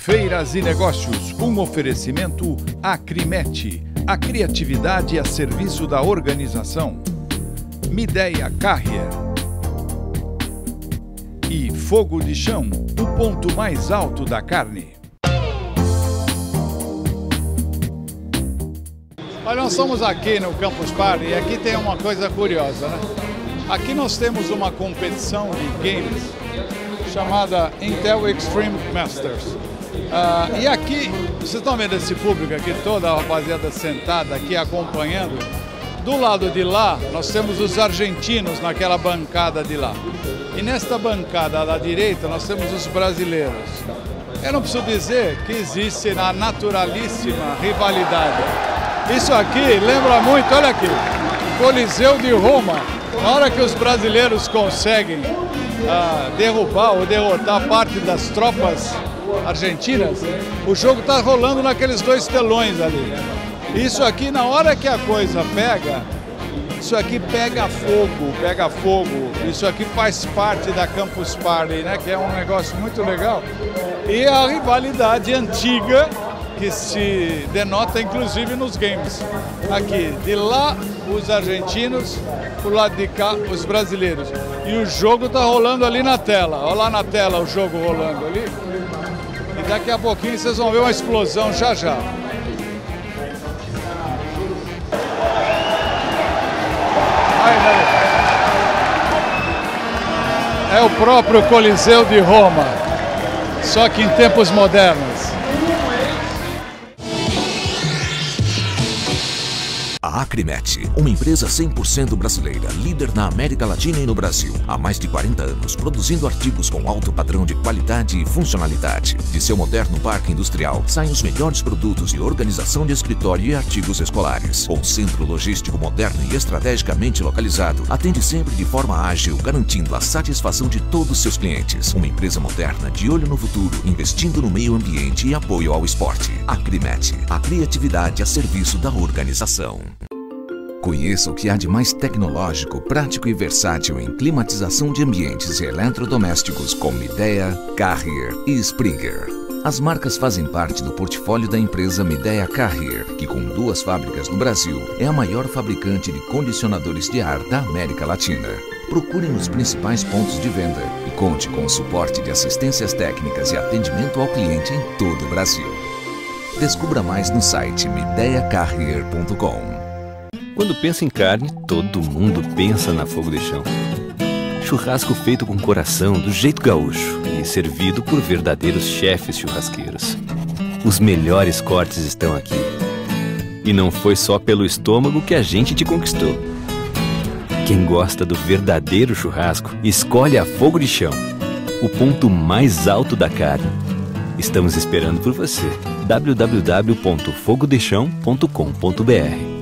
Feiras e Negócios, um oferecimento Acrimete, a criatividade a serviço da organização. Mideia Carrier. E Fogo de Chão, o ponto mais alto da carne. Olha, nós estamos aqui no Campus Party e aqui tem uma coisa curiosa, né? Aqui nós temos uma competição de games chamada Intel Extreme Masters. Uh, e aqui, vocês estão vendo esse público aqui, toda a rapaziada sentada aqui acompanhando. Do lado de lá, nós temos os argentinos naquela bancada de lá. E nesta bancada à direita, nós temos os brasileiros. Eu não preciso dizer que existe a naturalíssima rivalidade. Isso aqui lembra muito, olha aqui, Coliseu de Roma. Na hora que os brasileiros conseguem ah, derrubar ou derrotar parte das tropas argentinas, o jogo está rolando naqueles dois telões ali. Isso aqui, na hora que a coisa pega, isso aqui pega fogo, pega fogo. Isso aqui faz parte da Campus Party, né? Que é um negócio muito legal. E a rivalidade antiga que se denota inclusive nos games. Aqui, de lá os argentinos, por lado de cá os brasileiros. E o jogo está rolando ali na tela. Olha lá na tela o jogo rolando ali. E daqui a pouquinho vocês vão ver uma explosão já já. É o próprio Coliseu de Roma, só que em tempos modernos. Acrimet, uma empresa 100% brasileira, líder na América Latina e no Brasil, há mais de 40 anos, produzindo artigos com alto padrão de qualidade e funcionalidade. De seu moderno parque industrial, saem os melhores produtos de organização de escritório e artigos escolares. Com centro logístico moderno e estrategicamente localizado, atende sempre de forma ágil, garantindo a satisfação de todos seus clientes. Uma empresa moderna de olho no futuro, investindo no meio ambiente e apoio ao esporte. Acrimet, a criatividade a serviço da organização. Conheça o que há de mais tecnológico, prático e versátil em climatização de ambientes e eletrodomésticos como Midea, Carrier e Springer. As marcas fazem parte do portfólio da empresa Midea Carrier, que com duas fábricas no Brasil, é a maior fabricante de condicionadores de ar da América Latina. Procure nos principais pontos de venda e conte com o suporte de assistências técnicas e atendimento ao cliente em todo o Brasil. Descubra mais no site mideiacarrier.com. Quando pensa em carne, todo mundo pensa na fogo de chão. Churrasco feito com coração, do jeito gaúcho e servido por verdadeiros chefes churrasqueiros. Os melhores cortes estão aqui. E não foi só pelo estômago que a gente te conquistou. Quem gosta do verdadeiro churrasco, escolhe a fogo de chão, o ponto mais alto da carne. Estamos esperando por você. www.fogodechão.com.br